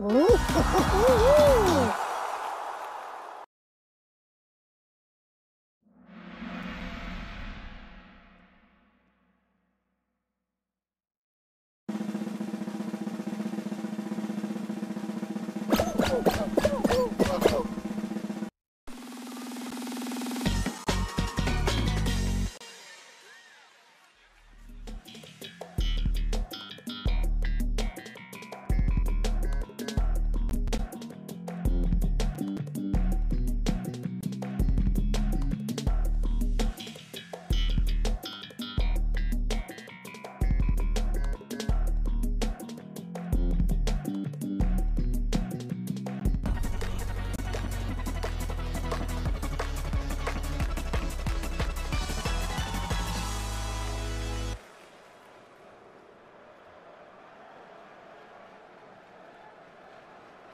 Oh, oh, oh, oh, oh.